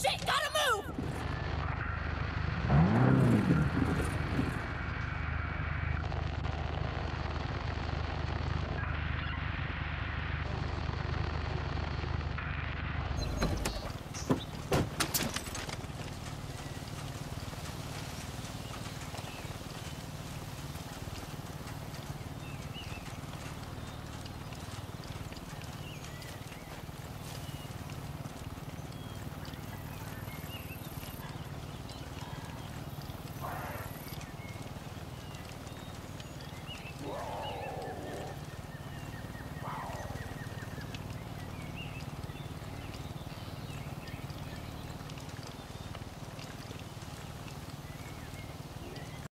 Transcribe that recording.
shit! go!